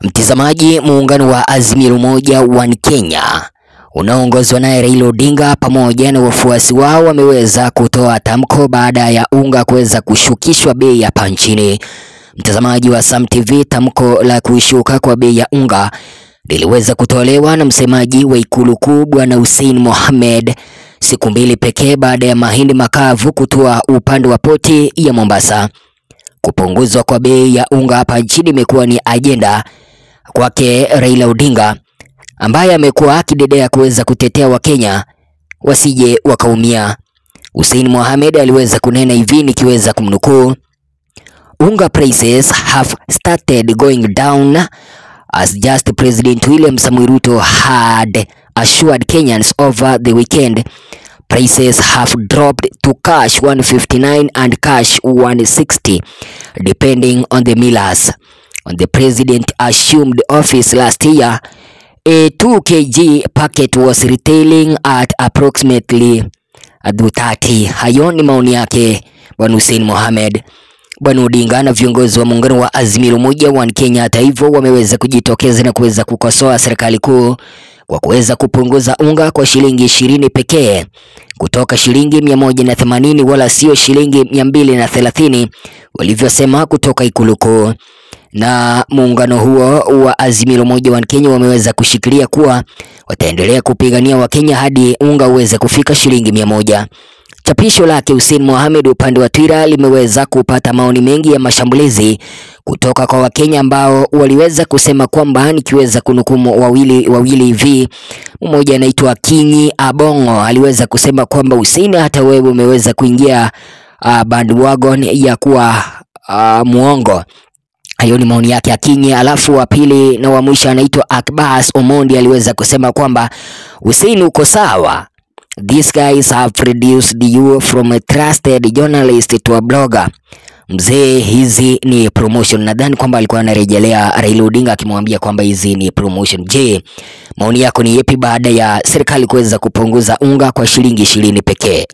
Mtazamaji, muungano wa Azimio la Umoja One Kenya unaoongozwa naye Raila Odinga pamoja na wafuasi wao wameweza kutoa tamko baada ya unga kuweza kushukishwa bei hapa nchini. Mtazamaji wa Sam TV, tamko la kushuka kwa bei ya unga liliweza kutolewa na msemaji wa ikulu kuu Bwana Hussein Mohamed siku mbili pekee baada ya mahindi makavu kutua upande wa poti ya Mombasa. Kupunguzwa kwa bei ya unga hapa nchini imekuwa ni ajenda kwake Raila Odinga ambaye amekuwa akidedea kuweza kutetea Wakenya wasije wakaumia. Hussein Mohamed aliweza kunena hivi nikiweza kumnukuu, unga prices have started going down as just President William Samoei Ruto had assured Kenyans over the weekend. Prices have dropped to cash 159 and cash 160 depending on the millers. When the president assumed office last year, a 2 kg packet was retailing at approximately 30. Hayo ni maoni yake Bwana Hussein Mohamed. Bwana Odinga na viongozi wa muungano wa Azimio Umoja One Kenya, hata hivyo, wameweza kujitokeza na kuweza kukosoa serikali kuu kwa kuweza kupunguza unga kwa shilingi ishirini pekee kutoka shilingi mia moja na themanini wala sio shilingi mia mbili na thelathini walivyosema kutoka ikulu kuu. Na muungano huo wa Azimio la Umoja wa Kenya wameweza kushikilia kuwa wataendelea kupigania Wakenya hadi unga uweze kufika shilingi mia moja. Chapisho lake Hussein Mohamed upande wa Twitter limeweza kupata maoni mengi ya mashambulizi kutoka kwa Wakenya ambao waliweza kusema kwamba, nikiweza kunukumu wawili wawili hivi, mmoja anaitwa Kinyi Abongo aliweza kusema kwamba Hussein, hata wewe umeweza kuingia uh, bandwagon ya kuwa uh, muongo. Hayo ni maoni yake Akinyi. Alafu wa pili na wa mwisho anaitwa Akbas Omondi aliweza kusema kwamba Hussein, uko sawa These guys have reduced you from a trusted journalist to a blogger. Mzee, hizi ni promotion. Nadhani kwamba alikuwa anarejelea Raila Odinga akimwambia kwamba hizi ni promotion. Je, maoni yako ni yepi baada ya serikali kuweza kupunguza unga kwa shilingi ishirini pekee?